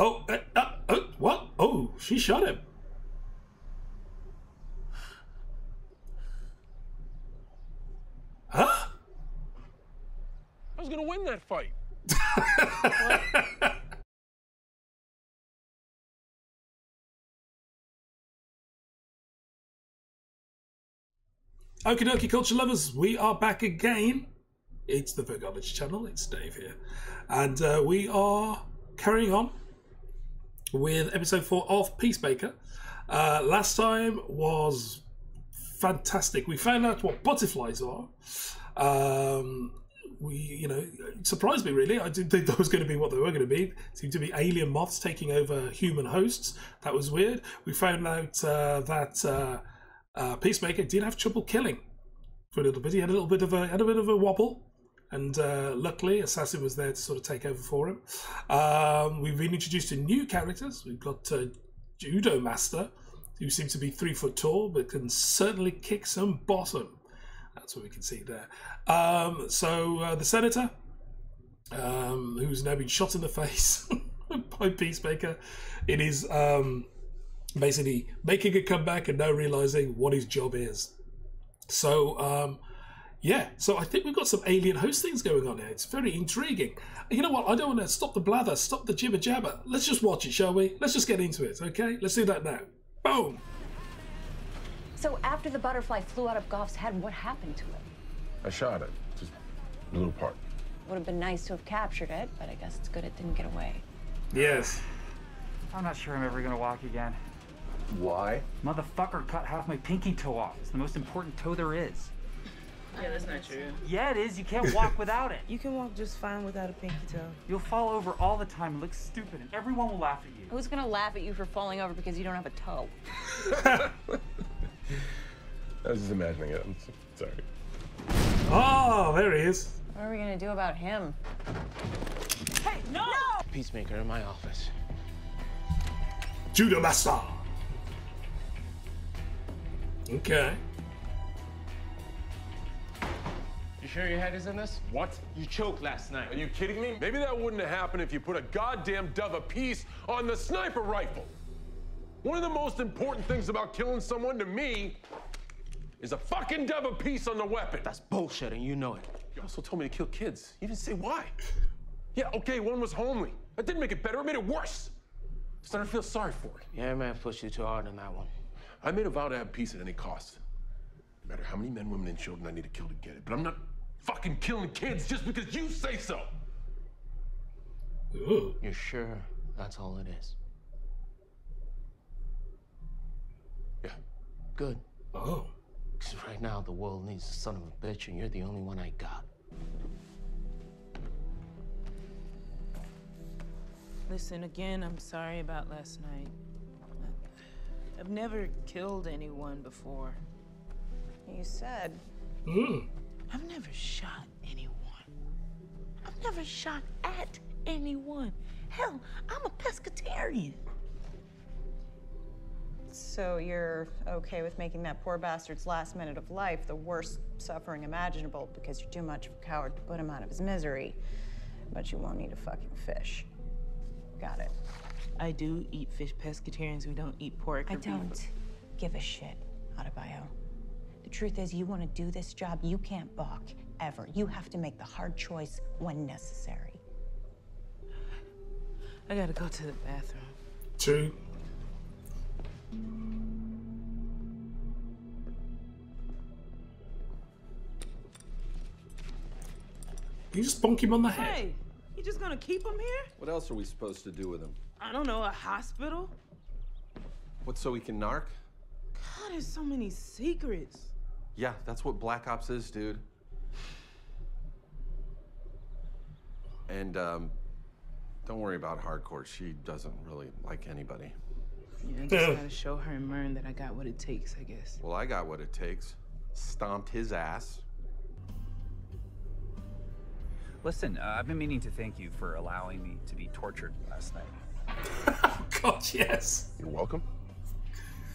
oh, uh, uh, uh, what? Oh, she shot him. Huh? I was gonna win that fight. Okie dokie, culture lovers, we are back again. It's the Virgology channel, it's Dave here. And uh, we are carrying on with episode 4 of Peacemaker. Uh, last time was fantastic. We found out what butterflies are. Um, we, you know, surprised me really. I didn't think that was going to be what they were going to be. It seemed to be alien moths taking over human hosts. That was weird. We found out uh, that uh, uh, Peacemaker did have trouble killing for a little bit. He had a little bit of a had a bit of a wobble, and uh, luckily Assassin was there to sort of take over for him. Um, we've been introduced to new characters. We've got uh, Judo Master, who seems to be three foot tall, but can certainly kick some bottom. That's what we can see there. Um, so uh, the senator, um, who's now been shot in the face by Peacemaker, it is um, basically making a comeback and now realizing what his job is. So um, yeah, so I think we've got some alien host things going on here. It's very intriguing. You know what? I don't want to stop the blather, stop the jibber jabber. Let's just watch it, shall we? Let's just get into it, okay? Let's do that now. Boom. So after the butterfly flew out of Goff's head, what happened to it? I shot it. Just a little part. Would have been nice to have captured it, but I guess it's good it didn't get away. Yes. I'm not sure I'm ever gonna walk again. Why? Motherfucker cut half my pinky toe off. It's the most important toe there is. Yeah, that's not true. Yeah, it is. You can't walk without it. You can walk just fine without a pinky toe. You'll fall over all the time and look stupid, and everyone will laugh at you. Who's gonna laugh at you for falling over because you don't have a toe? I was just imagining it. I'm so- sorry. Oh, there he is. What are we gonna do about him? Hey, no! no! Peacemaker in my office. Judo Master. Okay. You sure your head is in this? What? You choked last night. Are you kidding me? Maybe that wouldn't have happened if you put a goddamn dove apiece on the sniper rifle. One of the most important things about killing someone to me is a fucking dove apiece on the weapon. That's bullshit, and you know it. You also told me to kill kids. You didn't say why. Yeah, okay, one was homely. That didn't make it better, it made it worse. I Started to feel sorry for it. Yeah, man, pushed you too hard on that one. I made a vow to have peace at any cost. No matter how many men, women, and children I need to kill to get it. But I'm not fucking killing kids just because you say so. Ooh. You're sure that's all it is? Yeah. Good. Oh. Because right now the world needs a son of a bitch, and you're the only one I got. Listen, again, I'm sorry about last night. I've never killed anyone before. You said. Mm. I've never shot anyone. I've never shot at anyone. Hell, I'm a pescatarian. So you're okay with making that poor bastard's last minute of life the worst suffering imaginable because you're too much of a coward to put him out of his misery, but you won't eat a fucking fish. Got it. I do eat fish. Pescatarians, we don't eat pork. I don't give a shit, Adebayo. The truth is, you want to do this job, you can't balk, ever. You have to make the hard choice when necessary. I gotta go to the bathroom. True. You just bonk him on the head. Hey, you just gonna keep him here? What else are we supposed to do with him? I don't know, a hospital? What, so he can narc? God, there's so many secrets. Yeah, that's what Black Ops is, dude. And, um, don't worry about Harcourt. She doesn't really like anybody. Yeah, I just gotta show her and Murn that I got what it takes, I guess. Well, I got what it takes. Stomped his ass. Listen, uh, I've been meaning to thank you for allowing me to be tortured last night. Oh, God, yes. You're welcome.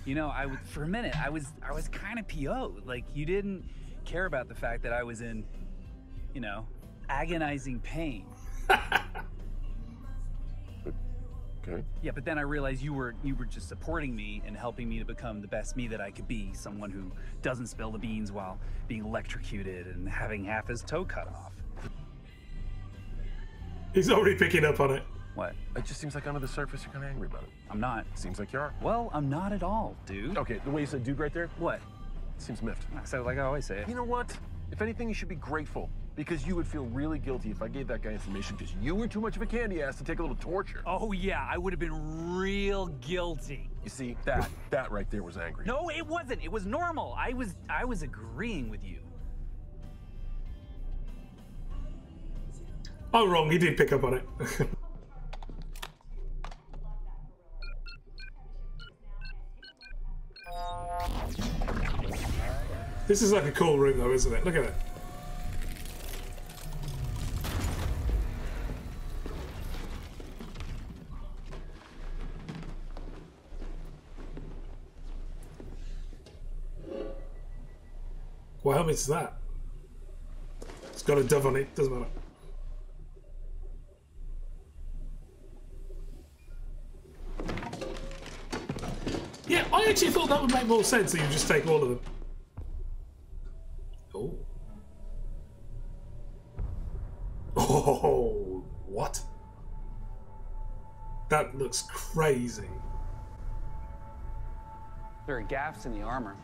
You know, I was for a minute, I was I was kind of PO. Like you didn't care about the fact that I was in, you know, agonizing pain. Okay. Yeah, but then I realized you were you were just supporting me and helping me to become the best me that I could be, someone who doesn't spill the beans while being electrocuted and having half his toe cut off. He's already picking up on it. What? It just seems like under the surface you're kind of angry about it. I'm not. Seems like you are. Well, I'm not at all, dude. Okay, the way you said dude right there What? seems miffed. So like I always say. You know what? If anything, you should be grateful because you would feel really guilty if I gave that guy information because you were too much of a candy ass to take a little torture. Oh yeah, I would have been real guilty. You see, that that right there was angry. No, it wasn't. It was normal. I was I was agreeing with you. I'm wrong. He did pick up on it. this is like a cool room, though, isn't it? Look at it. What helmet is that? It's got a dove on it. Doesn't matter. Yeah, I actually thought that would make more sense that you just take all of them. Crazy. There are gaps in the armor.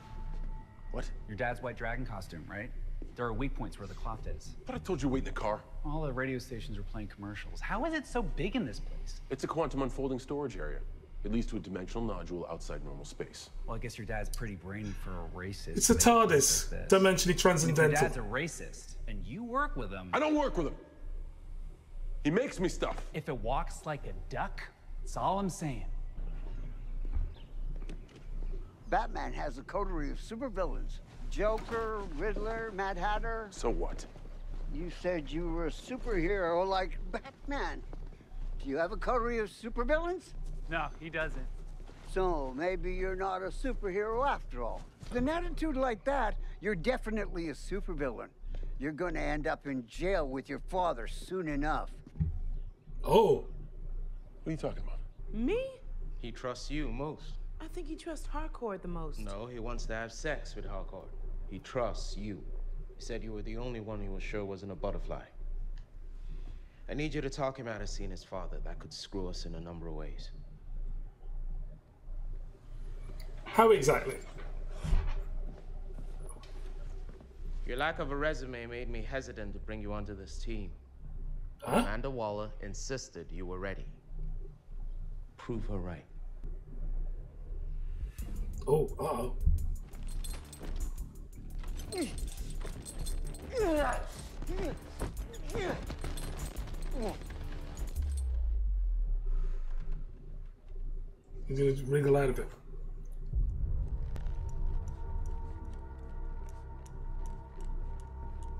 What? Your dad's white dragon costume, right? There are weak points where the cloth is. But I told you wait in the car. All the radio stations were playing commercials. How is it so big in this place? It's a quantum unfolding storage area. It leads to a dimensional nodule outside normal space. Well, I guess your dad's pretty brainy for a racist. It's a but like TARDIS, dimensionally And if your dad's a racist, and you work with him. I don't work with him. He makes me stuff. If it walks like a duck, that's all I'm saying. Batman has a coterie of supervillains. Joker, Riddler, Mad Hatter. So what? You said you were a superhero like Batman. Do you have a coterie of supervillains? No, he doesn't. So maybe you're not a superhero after all. With an attitude like that, you're definitely a supervillain. You're gonna end up in jail with your father soon enough. Oh. What are you talking about? Me? He trusts you most. I think he trusts Harcourt the most. No, he wants to have sex with Harcourt. He trusts you. He said you were the only one he was sure wasn't a butterfly. I need you to talk him out of seeing his father. That could screw us in a number of ways. How exactly? Your lack of a resume made me hesitant to bring you onto this team. Huh? Amanda Waller insisted you were ready. Prove her right. Oh, uh oh. He's gonna wriggle out of it.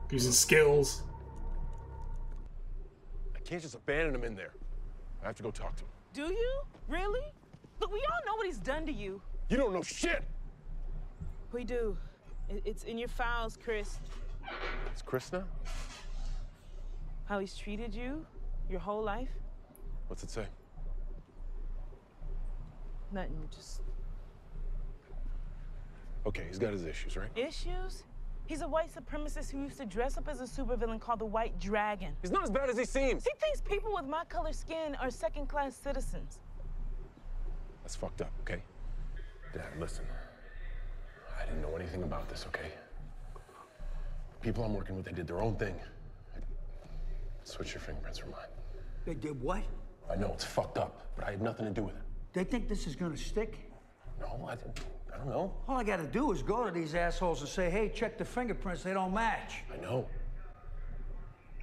Using skills. I can't just abandon him in there. I have to go talk to him. Do you? Really? Look, we all know what he's done to you. You don't know shit! We do. It's in your files, Chris. It's Chris now? How he's treated you your whole life. What's it say? Nothing, just Okay, he's got his issues, right? issues. He's a white supremacist who used to dress up as a supervillain called the White Dragon. He's not as bad as he seems. He thinks people with my color skin are second-class citizens. That's fucked up, okay? Dad, listen. I didn't know anything about this, okay? People I'm working with, they did their own thing. Switch your fingerprints for mine. They did what? I know it's fucked up, but I had nothing to do with it. They think this is gonna stick? No, I didn't. I don't know. All I gotta do is go to these assholes and say, hey, check the fingerprints, they don't match. I know.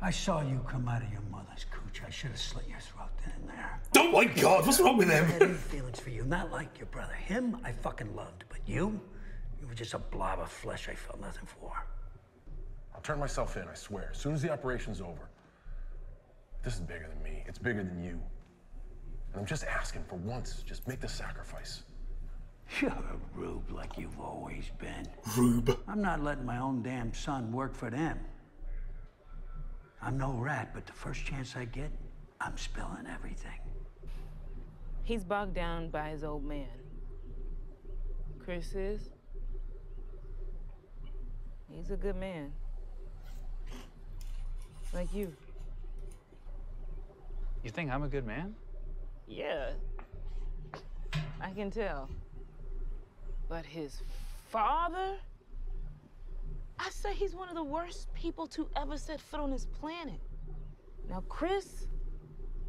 I saw you come out of your mother's cooch. I should have slit your throat then and there. Oh my god, what's wrong with him? I had any feelings for you, not like your brother. Him, I fucking loved, but you, you were just a blob of flesh I felt nothing for. I'll turn myself in, I swear. As soon as the operation's over. This is bigger than me. It's bigger than you. And I'm just asking for once, just make the sacrifice. You're a rube like you've always been. Rube. I'm not letting my own damn son work for them. I'm no rat, but the first chance I get, I'm spilling everything. He's bogged down by his old man. Chris is. He's a good man. Like you. You think I'm a good man? Yeah. I can tell. But his father? I say he's one of the worst people to ever set foot on this planet. Now, Chris,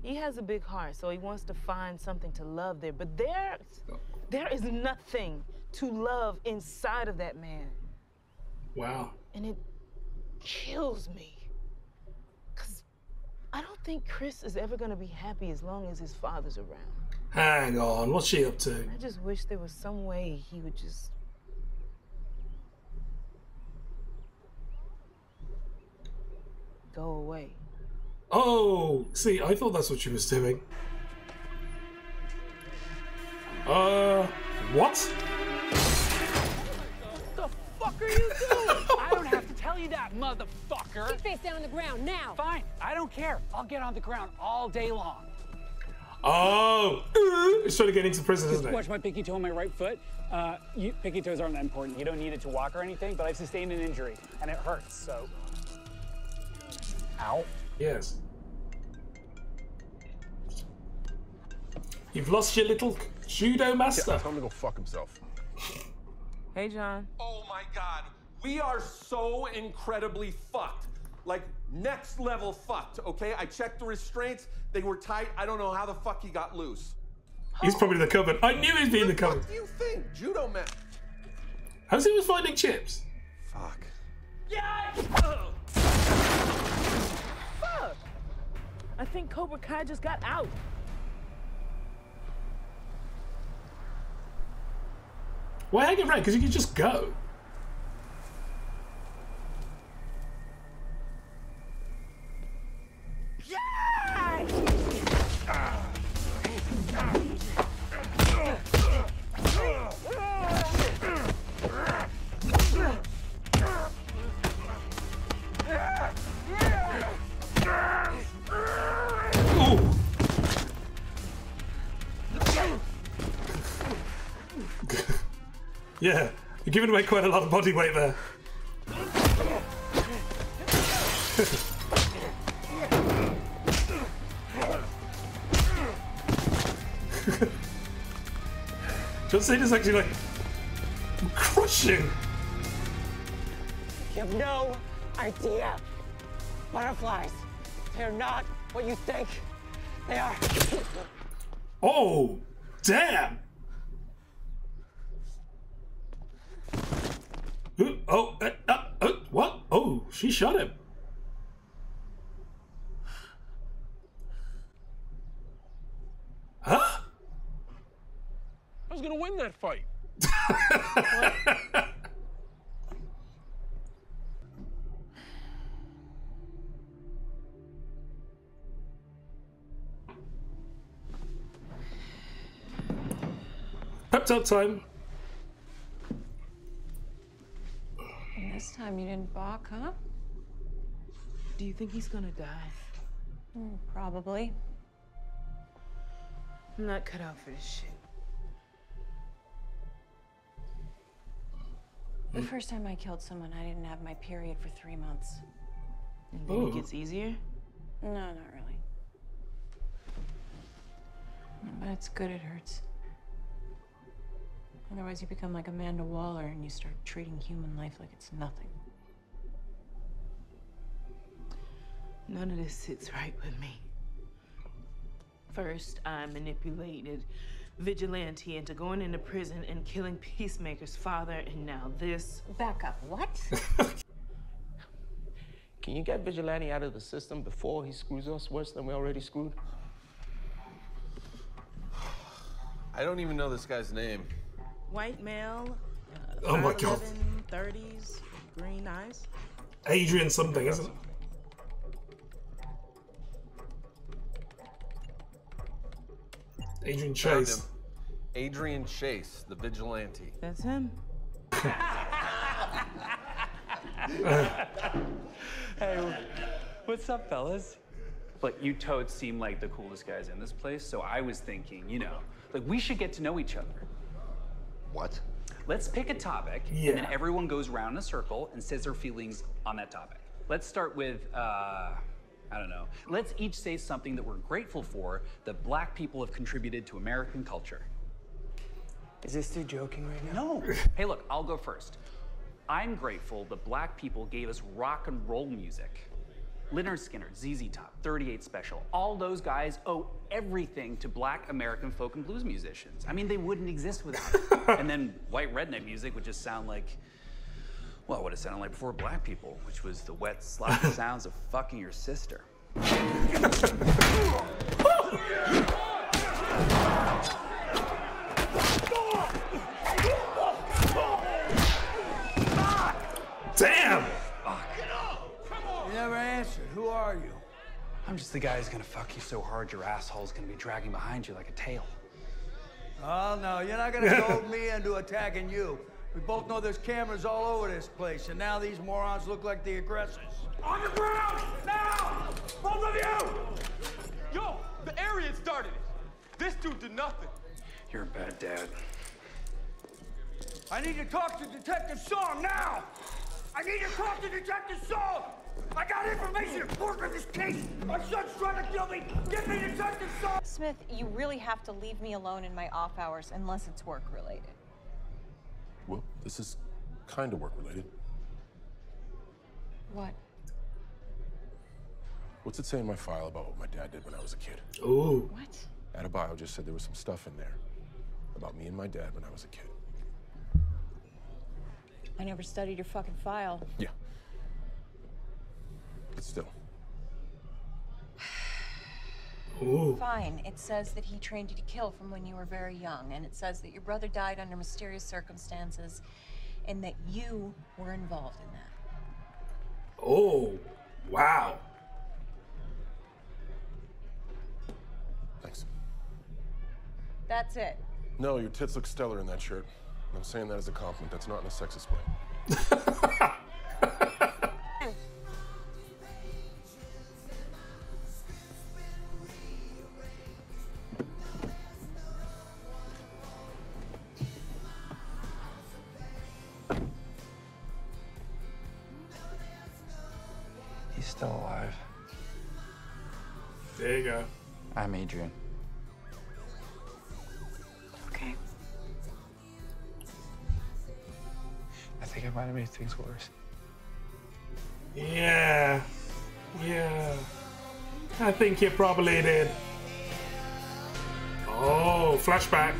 he has a big heart, so he wants to find something to love there. But there's, there is nothing to love inside of that man. Wow. And it kills me. Because I don't think Chris is ever going to be happy as long as his father's around. Hang on, what's she up to? I just wish there was some way he would just. go away. Oh, see, I thought that's what she was doing. Uh, what? What the fuck are you doing? I don't have to tell you that, motherfucker. Keep face down on the ground now. Fine, I don't care. I'll get on the ground all day long. Oh, uh, it's trying to get into prison, Just isn't it? watch my pinky toe on my right foot. Uh, you, pinky toes aren't that important. You don't need it to walk or anything, but I've sustained an injury, and it hurts, so. Ow. Yes. You've lost your little judo master. Tell him to go fuck himself. Hey, John. Oh my god, we are so incredibly fucked. Like, next level fucked, okay? I checked the restraints, they were tight. I don't know how the fuck he got loose. He's probably in the cupboard. I knew he'd be in the cupboard. What do you think? Judo man. How's he was finding chips? Fuck. Yeah. Fuck! I think Cobra Kai just got out. Why hang around? Because you can just go. Giving away quite a lot of body weight there. John Cena's actually like crushing. You have no idea. Butterflies, they're not what you think they are. Oh, damn! Oh, uh, uh, uh, what? Oh, she shot him. Huh? I was gonna win that fight. Pep talk time. Time you didn't balk, huh? Do you think he's gonna die? Hmm, probably. I'm not cut out for this shit. The first time I killed someone, I didn't have my period for three months. And then Oh. it gets easier? No, not really. But it's good it hurts. Otherwise, you become like Amanda Waller and you start treating human life like it's nothing. None of this sits right with me. First, I manipulated Vigilante into going into prison and killing Peacemaker's father, and now this. Back up. What? Can you get Vigilante out of the system before he screws us worse than we already screwed? I don't even know this guy's name. White male. Uh, Oh my God. 30s, green eyes. Adrian something, isn't it? Adrian Chase. Adrian Chase, the vigilante. That's him. Hey, what's up, fellas? but you toads seem like the coolest guys in this place, so I was thinking, you know, like we should get to know each other. What? Let's pick a topic, Yeah. and then everyone goes around in a circle and says their feelings on that topic. Let's start with, uh, I don't know. Let's each say something that we're grateful for that black people have contributed to American culture. Is this dude joking right now? No. hey, look, I'll go first. I'm grateful that black people gave us rock and roll music. Lynyrd Skynyrd, ZZ Top, 38 Special, all those guys owe everything to black American folk and blues musicians. I mean, they wouldn't exist without it. and then white redneck music would just sound like, well, what it sounded like before black people, which was the wet, sloppy sounds of fucking your sister. just the guy who's gonna fuck you so hard your asshole's gonna be dragging behind you like a tail. Oh, no, you're not gonna goad me into attacking you. We both know there's cameras all over this place, and now these morons look like the aggressors. On the ground! Now! Both of you! Yo, the area started it. This dude did nothing. You're a bad dad. I need to talk to Detective Song now! I need to talk to Detective Song! I got information important for this case! My son's trying to kill me! Get me Detective Song! Smith, you really have to leave me alone in my off hours unless it's work related. Well, this is kind of work related. What? What's it say in my file about what my dad did when I was a kid? Oh. What? Adebayo just said there was some stuff in there about me and my dad when I was a kid. I never studied your fucking file. Yeah. But still, Ooh. Fine. It says that he trained you to kill from when you were very young, and it says that your brother died under mysterious circumstances, and that you were involved in that. Oh, wow. thanks. That's it. No, your tits look stellar in that shirt. I'm saying that as a compliment. That's not in a sexist way. There you go. I'm Adrian. Okay. I think I might have made things worse. Yeah. Yeah. I think you probably did. Oh, flashback.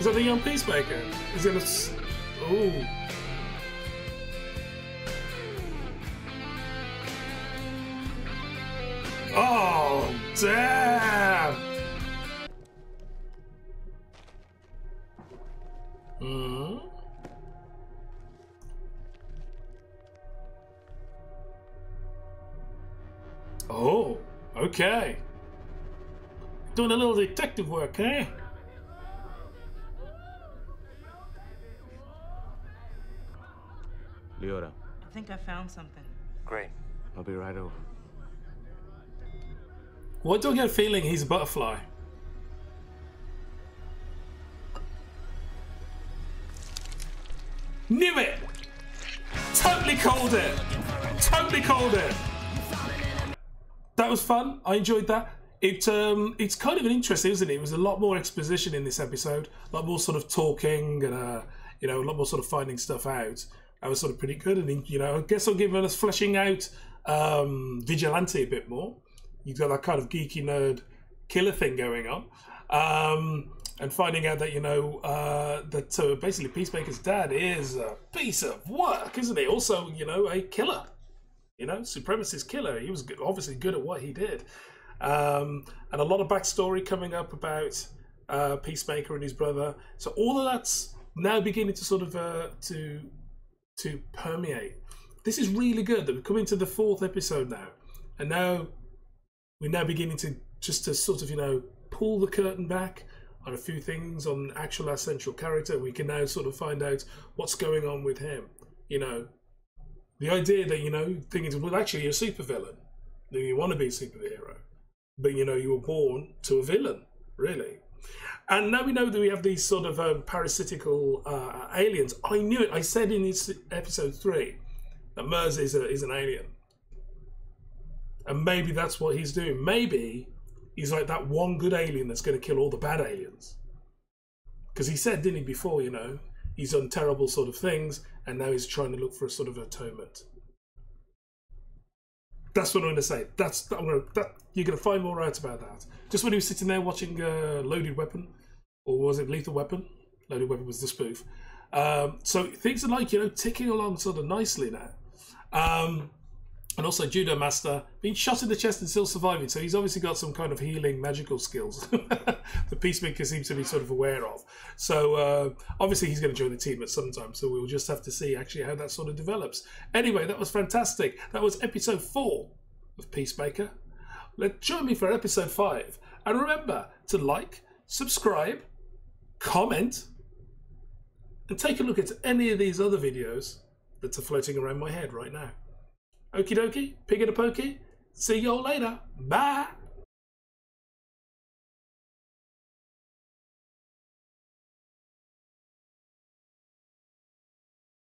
Is that the young peacemaker? Is it a. s- Ooh. Oh, damn! Hmm. Oh, okay. Doing a little detective work, eh? Leota, I think I found something. great. I'll be right over. Why do I get a feeling he's a butterfly? Knew it! Totally called it! Totally called it! That was fun. I enjoyed that. It um, it's kind of an interesting, isn't it? It was a lot more exposition in this episode, a lot more sort of talking, and uh, you know, a lot more sort of finding stuff out. That was sort of pretty good, and you know, I guess I'll give us fleshing out um, Vigilante a bit more. You've got that kind of geeky nerd killer thing going on, um, and finding out that you know uh, that uh, basically Peacemaker's dad is a piece of work, isn't he? Also, you know, a killer. You know, supremacist killer. He was obviously good at what he did, um, and a lot of backstory coming up about uh, Peacemaker and his brother. So all of that's now beginning to sort of uh, to to permeate. This is really good that we're coming to the fourth episode now, and now we're now beginning to just to sort of you know pull the curtain back on a few things on actual essential character. We can now sort of find out what's going on with him. You know, the idea that you know thinking well actually you're a supervillain, that you want to be a superhero, but you know you were born to a villain, really. And now we know that we have these sort of um, parasitical uh, aliens. I knew it. I said in episode three that Mers is, a, is an alien. And maybe that's what he's doing. Maybe he's like that one good alien that's going to kill all the bad aliens. Because he said, didn't he, before, you know, he's done terrible sort of things, and now he's trying to look for a sort of atonement. That's what I'm going to say. That's going to. That, you're going to find more out about that. Just when he was sitting there watching uh, Loaded Weapon, or was it Lethal Weapon? Loaded Weapon was the spoof. Um, so things are like you know ticking along sort of nicely now. Um, and also judo master being shot in the chest and still surviving. So he's obviously got some kind of healing magical skills the Peacemaker seems to be sort of aware of. So uh, obviously he's going to join the team at some time. So we'll just have to see actually how that sort of develops. Anyway, that was fantastic. That was episode four of Peacemaker. Let join me for episode five, and remember to like, subscribe, comment, and take a look at any of these other videos that are floating around my head right now. Okie dokie, pig and a pokey. See y'all later. Bye.